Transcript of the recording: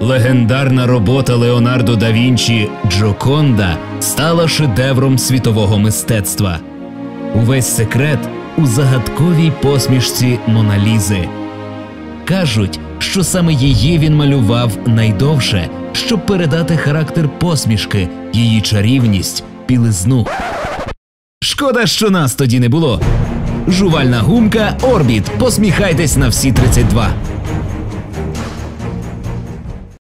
Легендарна робота Леонардо да Вінчі Джоконда стала шедевром світового мистецтва. Увесь секрет у загадковій посмішці Моналізи. Кажуть, що саме її він малював найдовше, щоб передати характер посмішки, її чарівність, білизну. Шкода, що нас тоді не було. Жувальна гумка Орбіт. Посміхайтесь на всі 32.